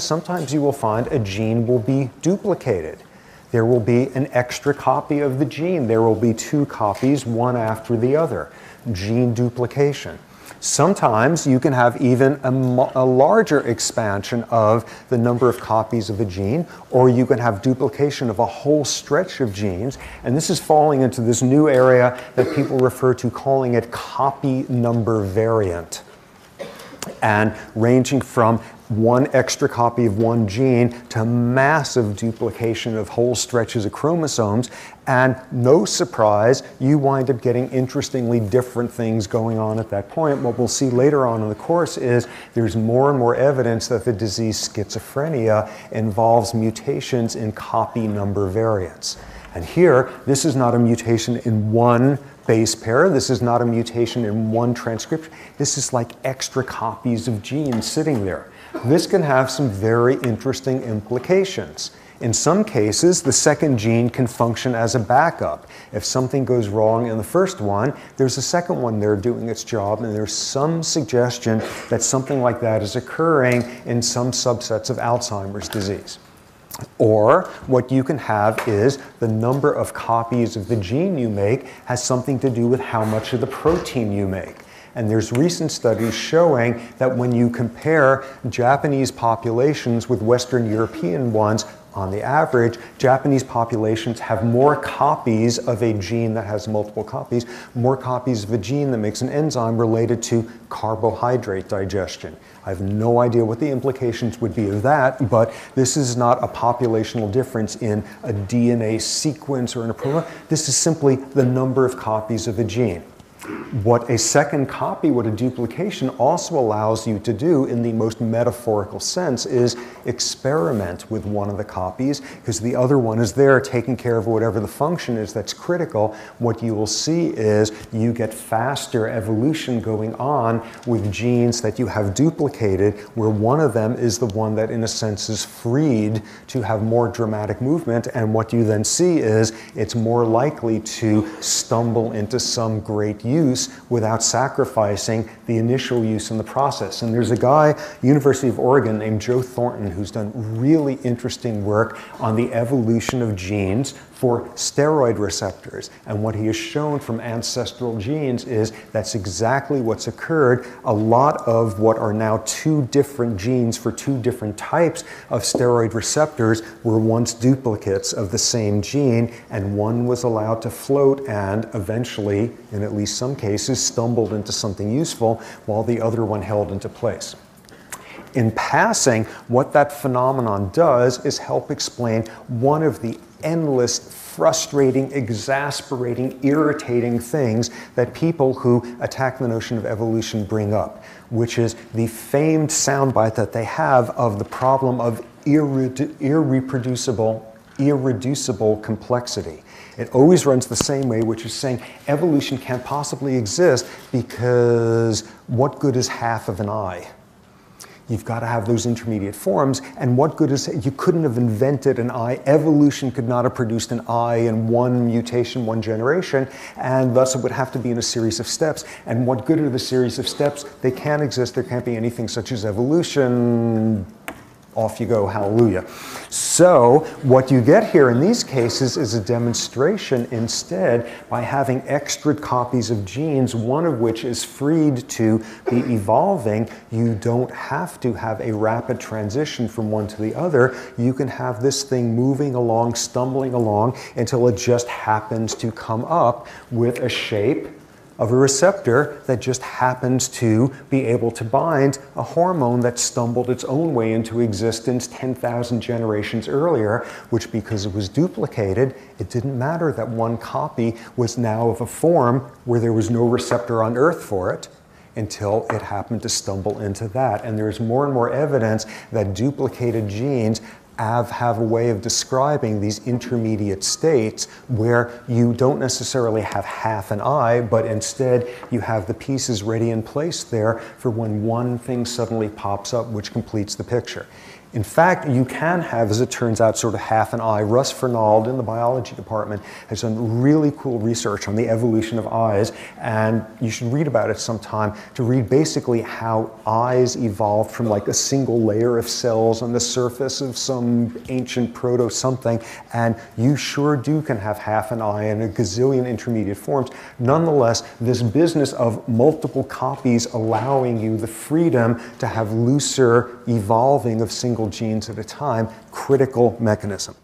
sometimes you will find a gene will be duplicated. There will be an extra copy of the gene. There will be two copies, one after the other. Gene duplication. Sometimes you can have even a, a, larger expansion of the number of copies of a gene, or you can have duplication of a whole stretch of genes. And this is falling into this new area that people refer to calling it copy number variant. And ranging from one extra copy of one gene to massive duplication of whole stretches of chromosomes. And no surprise, you wind up getting interestingly different things going on at that point. What we'll see later on in the course is there's more and more evidence that the disease schizophrenia involves mutations in copy number variants. And here, this is not a mutation in one base pair. This is not a mutation in one transcription. This is like extra copies of genes sitting there. This can have some very interesting implications. In some cases, the second gene can function as a backup. If something goes wrong in the first one, there's a second one there doing its job, and there's some suggestion that something like that is occurring in some subsets of Alzheimer's disease. Or what you can have is the number of copies of the gene you make has something to do with how much of the protein you make. And there's recent studies showing that when you compare Japanese populations with Western European ones, on the average, Japanese populations have more copies of a gene that has multiple copies, more copies of a gene that makes an enzyme related to carbohydrate digestion. I have no idea what the implications would be of that, but this is not a populational difference in a DNA sequence or in a protein. This is simply the number of copies of a gene. What a second copy, what a duplication also allows you to do in the most metaphorical sense is experiment with one of the copies because the other one is there taking care of whatever the function is that's critical. What you will see is you get faster evolution going on with genes that you have duplicated where one of them is the one that in a sense is freed to have more dramatic movement and what you then see is it's more likely to stumble into some great use without sacrificing the initial use in the process. And there's a guy, University of Oregon, named Joe Thornton, who's done really interesting work on the evolution of genes for steroid receptors. And what he has shown from ancestral genes is that's exactly what's occurred. A lot of what are now two different genes for two different types of steroid receptors were once duplicates of the same gene, and one was allowed to float and eventually, in at least some cases, stumbled into something useful while the other one held into place. In passing, what that phenomenon does is help explain one of the endless, frustrating, exasperating, irritating things that people who attack the notion of evolution bring up, which is the famed soundbite that they have of the problem of irre- irreproducible, irreducible complexity. It always runs the same way, which is saying evolution can't possibly exist because what good is half of an eye? You've got to have those intermediate forms. And what good is? You couldn't have invented an eye. Evolution could not have produced an eye in one mutation, one generation. And thus it would have to be in a series of steps. And what good are the series of steps? They can't exist. There can't be anything such as evolution off you go, hallelujah. So, what you get here in these cases is a demonstration instead by having extra copies of genes, one of which is freed to be evolving. You don't have to have a rapid transition from one to the other. You can have this thing moving along, stumbling along until it just happens to come up with a shape of a receptor that just happens to be able to bind a hormone that stumbled its own way into existence 10,000 generations earlier, which because it was duplicated, it didn't matter that one copy was now of a form where there was no receptor on Earth for it until it happened to stumble into that. And there's more and more evidence that duplicated genes have, have a way of describing these intermediate states where you don't necessarily have half an eye, but instead you have the pieces ready in place there for when one thing suddenly pops up which completes the picture. In fact, you can have, as it turns out, sort of half an eye. Russ Fernald in the biology department has done really cool research on the evolution of eyes, and you should read about it sometime to read basically how eyes evolved from like a single layer of cells on the surface of some ancient proto something, and you sure do can have half an eye and a gazillion intermediate forms. Nonetheless, this business of multiple copies allowing you the freedom to have looser evolving of single genes at a time, critical mechanism.